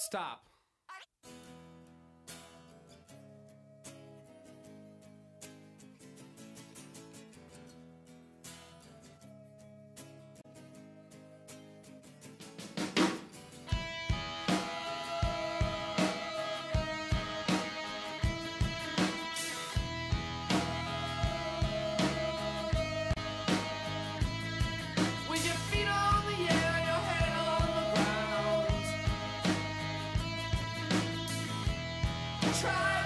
Stop. try.